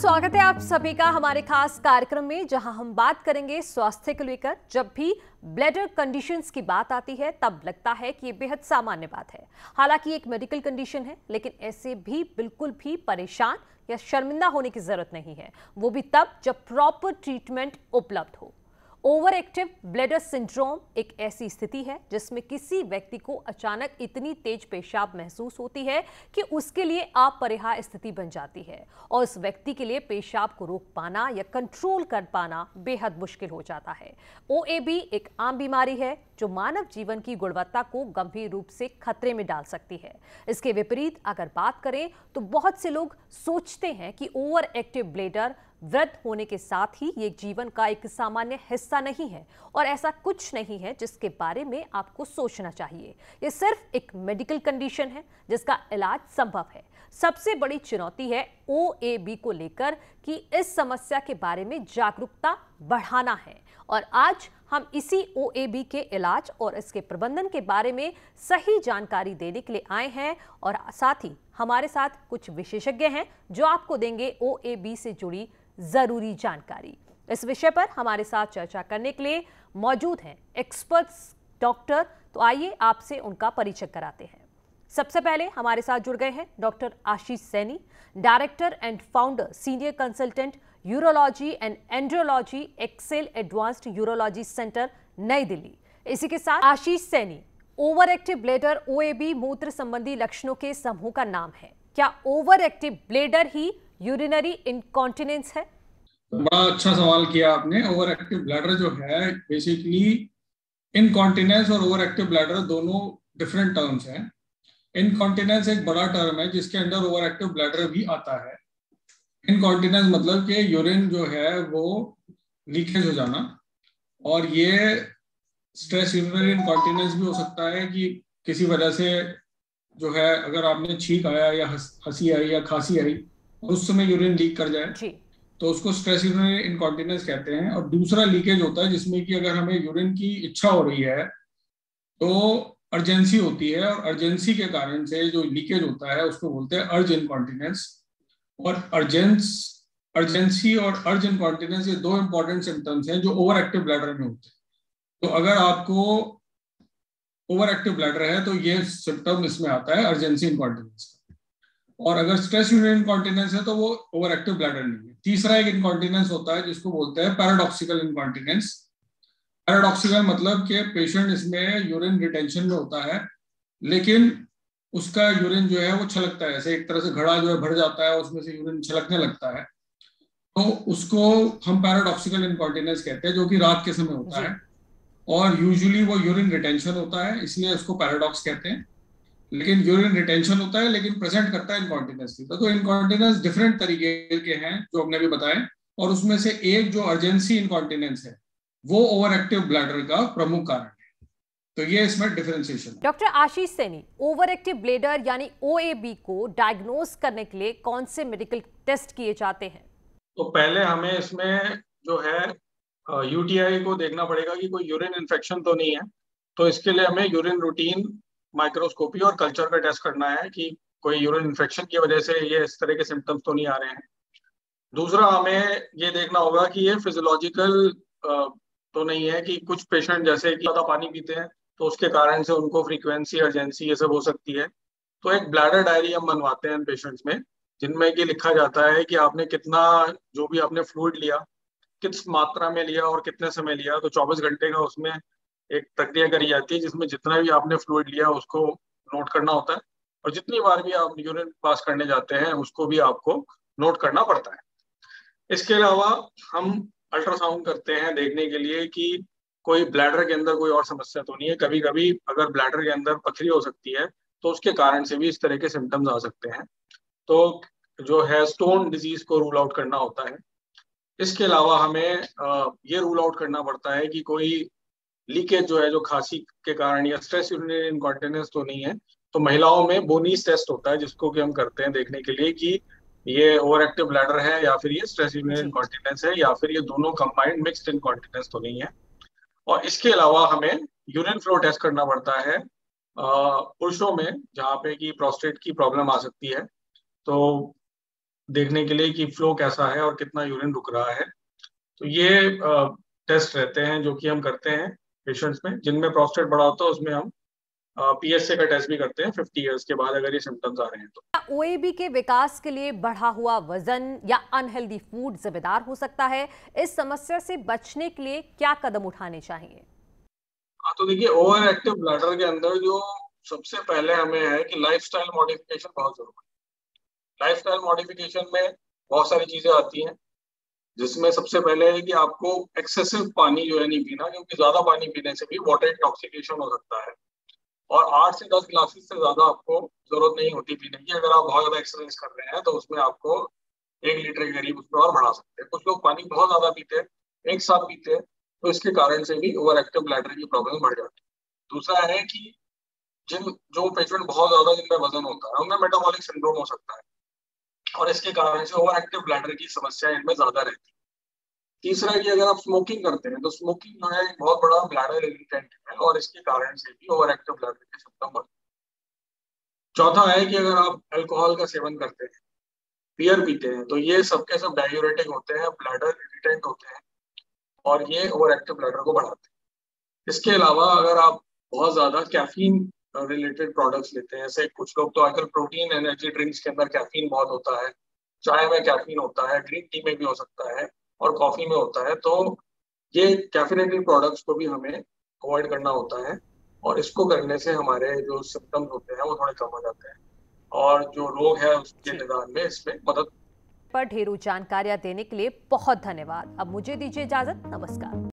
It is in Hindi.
स्वागत है आप सभी का हमारे खास कार्यक्रम में, जहाँ हम बात करेंगे स्वास्थ्य को लेकर। जब भी ब्लैडर कंडीशंस की बात आती है, तब लगता है कि ये बेहद सामान्य बात है। हालाँकि एक मेडिकल कंडीशन है, लेकिन ऐसे भी बिल्कुल भी परेशान या शर्मिंदा होने की ज़रूरत नहीं है। वो भी तब जब प्रॉपर ट्रीटमेंट उपलब्ध हो। ओवर एक्टिव ब्लेडर सिंड्रोम एक ऐसी स्थिति है जिसमें किसी व्यक्ति को अचानक इतनी तेज पेशाब महसूस होती है कि उसके लिए अपरिहार्य स्थिति बन जाती है और उस व्यक्ति के लिए पेशाब को रोक पाना या कंट्रोल कर पाना बेहद मुश्किल हो जाता है। ओएबी एक आम बीमारी है जो मानव जीवन की गुणवत्ता को गंभीर रूप से खतरे में डाल सकती है। इसके विपरीत अगर बात करें तो बहुत से लोग सोचते हैं कि ओवर एक्टिव ब्लेडर वृद्ध होने के साथ ही ये जीवन का एक सामान्य हिस्सा नहीं है और ऐसा कुछ नहीं है जिसके बारे में आपको सोचना चाहिए। ये सिर्फ़ एक मेडिकल कंडीशन है जिसका इलाज संभव है। सबसे बड़ी चुनौती है ओएबी को लेकर कि इस समस्या के बारे में जागरूकता बढ़ाना है। और आज हम इसी OAB के इलाज और इसके प्रबंधन के बारे में सही जानकारी देने के लिए आए हैं और साथ ही हमारे साथ कुछ विशेषज्ञ हैं जो आपको देंगे OAB से जुड़ी ज़रूरी जानकारी। इस विषय पर हमारे साथ चर्चा करने के लिए मौजूद हैं एक्सपर्ट्स डॉक्टर तो आइए आपसे उनका परिचय कराते हैं। सबसे पहले हमारे साथ जुड़ गए हैं doctor Ashish Saini, director and founder, senior consultant, urology and andrology, Excel advanced urology centre, New Delhi. इसी के साथ Ashish Saini overactive bladder, OAB, मूत्र संबंधी लक्षणों के समूह का नाम है। क्या ओवर एक्टिव ब्लेडर ही यूरिनरी इनकॉन्टिनेंस है? बड़ा अच्छा सवाल किया आपने। ओवर एक्टिव ब्लैडर जो है बेसिकली इनकॉन्टिनेंस और ओवर एक्टिव ब्लैडर दोनों डिफरेंट टर्म्स हैं। इनकॉन्टिनेंस एक बड़ा टर्म है जिसके अंदर ओवर एक्टिव ब्लैडर भी आता है। इनकॉन्टिनेंस मतलब कि यूरिन जो है वो लीकेज हो जाना। और ये स्ट्रेस यूरिनरी इनकॉन्टिनेंस भी हो सकता है कि किसी वजह से जो है अगर आपने छींक आया या हँसी आई या खांसी आई उस समय यूरिन लीक कर जाए। तो उसको स्ट्रेस यूरिनरी इनकॉन्टिनेंस कहते हैं। और दूसरा लीकेज होता है जिसमें कि अगर हमें यूरिन की इच्छा हो रही है तो अर्जेंसी होती है और अर्जेंसी के कारण से जो लीकेज होता है, उसको बोलते हैं अर्ज़ इनकॉन्टिनेंस और अर्जेंस अर्जेंसी और अर्ज़ इनकॉन्टिनेंस ये दो इंपॉर्टेंट सिम्टम्स हैं जो ओवर एक्टिव ब्लैडर में होते हैं। तो अगर आपको ओवर एक्टिव ब्लैडर है तो ये सिम्टम इसमें आता है अर्जेंसी इनकॉन्टिनेंस और अगर स्ट्रेस यूरिन इनकॉन्टिनेंस है तो वो ओवर एक्टिव ब्लैडर नहीं है। तीसरा एक इनकॉन्टिनेंस होता है, जिसको बोलते हैं पैराडॉक्सिकल इनकॉन्टिनेंस पैराडॉक्सिकल मतलब कि पेशेंट इसमें यूरिन रिटेंशन में होता है लेकिन उसका यूरिन जो है वो छलकता है ऐसे एक तरह से घड़ा जो है भर जाता है उसमें से यूरिन छलकने लगता है। तो उसको हम पैराडॉक्सिकल इनकॉन्टिनेंस कहते हैं जो कि रात के समय होता है और यूजुअली वो यूरिन रिटेंशन होता है इसलिए उसको पैराडॉक्स कहते हैं। लेकिन यूरिन रिटेंशन होता है लेकिन प्रेजेंट करता है इनकॉन्टिनेंस की तो इनकॉन्टिनेंस डिफरेंट तरीके के हैं जो हमने भी बताए और उसमें से एक जो अर्जेंसी इनकॉन्टिनेंस है वो ओवर एक्टिव ब्लैडर का प्रमुख कारण है। तो ये इसमें differentiation doctor Ashish Saini overactive bladder यानी ओ को डायग्नोस करने के लिए कौन से मेडिकल टेस्ट किए जाते हैं? तो पहले हमें इसमें जो है यूटीआई को देखना पड़ेगा कि कोई यूरिन इन्फेक्शन तो नहीं है। तो इसके लिए हमें यूरिन रूटीन माइक्रोस्कोपी और कल्चर का टेस्ट करना है कि कोई यूरिन इन्फेक्शन की वजह से ये इस तरह के सिम्टम्स तो नहीं आ रहे हैं। दूसरा हमें ये देखना होगा कि ये फिजियोलॉजिकल तो नहीं है कि कुछ पेशेंट जैसे कि ज़्यादा पानी पीते हैं तो उसके कारण से उनको फ्रीक्वेंसी अर्जेंसी ये सब हो सकती है। तो एक ब्लैडर डायरी हम बनवाते हैं पेशेंट्स में, जिनमें कि लिखा जाता है कि आपने कितना, जो भी आपने फ्लूड लिया, किस मात्रा में लिया और कितने समय लिया तो 24 घंटे का उसमें एक प्रक्रिया करी जाती है, जिसमें जितना भी आपने फ्लूड लिया उसको नोट करना होता है, और जितनी बार भी आप यूरिन पास करने जाते हैं, उसको भी आपको नोट करना पड़ता है। इसके अलावा हम अल्ट्रासाउंड करते हैं देखने के लिए कि कोई ब्लैडर के अंदर कोई और समस्या तो नहीं है। कभी कभी अगर ब्लैडर के अंदर पथरी हो सकती है तो उसके कारण से भी इस तरह के सिम्टम्स आ सकते हैं। तो जो है स्टोन डिज़ीज़ को रूल आउट करना होता है। इसके अलावा हमें ये रूल आउट करना पड़ता है कि कोई लीकेज जो है, जो खांसी के कारण या स्ट्रेस यूरिनरी इनकॉन्टिनेंस तो नहीं है तो महिलाओं में बोनीस टेस्ट होता है, जिसको कि हम करते हैं देखने के लिए कि ये ओवर एक्टिव ब्लैडर है या फिर ये स्ट्रेस इनकॉन्टिनेंस है या फिर ये दोनों कंबाइंड मिक्स्ड इनकॉन्टिनेंस तो नहीं है। और इसके अलावा हमें यूरिन फ्लो टेस्ट करना पड़ता है पुरुषों में जहाँ पे कि प्रोस्टेट की प्रॉब्लम आ सकती है। तो देखने के लिए कि फ्लो कैसा है और कितना यूरिन रुक रहा है। तो ये टेस्ट रहते हैं जो कि हम करते हैं पेशेंट्स में जिनमें प्रोस्टेट बड़ा होता है उसमें हम पीएसए का टेस्ट भी करते हैं 50 इयर्स के बाद अगर ये सिम्टम्स आ रहे हैं तो। ओएबी के विकास के लिए बढ़ा हुआ वज़न या अनहेल्दी फ़ूड जिम्मेदार हो सकता है? इस समस्या से बचने के लिए क्या कदम उठाने चाहिए? हाँ तो देखिए ओवर एक्टिव ब्लैडर के अंदर जो सबसे पहले हमें है कि लाइफस्टाइल मॉडिफिकेशन बहुत ज़रूरी है। लाइफस्टाइल मॉडिफिकेशन में बहुत सारी चीज़ें आती हैं जिसमें सबसे पहले है कि आपको एक्सेसिव पानी जो है नहीं पीना क्योंकि ज़्यादा पानी पीने से भी वाटर इंटॉक्सिकेशन हो सकता है। और आठ से दस ग्लासेस से ज़्यादा आपको ज़रूरत नहीं होती पीने की। अगर आप बहुत ज़्यादा एक्सरसाइज कर रहे हैं तो उसमें आपको एक लीटर के करीब उसमें और बढ़ा सकते हैं। कुछ लोग पानी बहुत ज़्यादा पीते हैं, एक साथ पीते हैं तो इसके कारण से भी ओवर एक्टिव ब्लैडर की प्रॉब्लम बढ़ जाती है। दूसरा है कि जिन, जो पेशेंट बहुत ज़्यादा जिनमें वज़न होता है, उनमें मेटाबॉलिक सिंड्रोम हो सकता है। और इसके कारण से ओवर एक्टिव ब्लैडर की समस्या इनमें ज़्यादा रहती है। तीसरा कि अगर आप स्मोकिंग करते हैं तो स्मोकिंग जो है एक बहुत बड़ा ब्लैडर इरिटेंट है और इसके कारण से भी ओवर एक्टिव ब्लैडर के सिम्टम बढ़ते चौथा है कि अगर आप अल्कोहल का सेवन करते हैं बियर पीते हैं तो ये सबके सब डायूरेटिक होते हैं ब्लैडर इरिटेंट होते हैं और ये ओवर एक्टिव ब्लैडर को बढ़ाते हैं। इसके अलावा अगर आप बहुत ज़्यादा कैफीन रिलेटेड प्रोडक्ट्स लेते हैं जैसे कुछ लोग तो आजकल प्रोटीन एनर्जी ड्रिंक्स के अंदर कैफीन बहुत होता है, चाय में कैफीन होता है ग्रीन टी में भी हो सकता है। और कॉफ़ी में होता है तो ये कैफिनेटेड प्रोडक्ट्स को भी हमें अवॉइड करना होता है और इसको करने से हमारे जो सिम्टम्स होते हैं वो थोड़े कम हो जाते हैं। और जो रोग है उसके निदान में इसमें मदद पर ढेरों जानकारियाँ देने के लिए बहुत धन्यवाद। अब मुझे दीजिए इजाज़त। नमस्कार।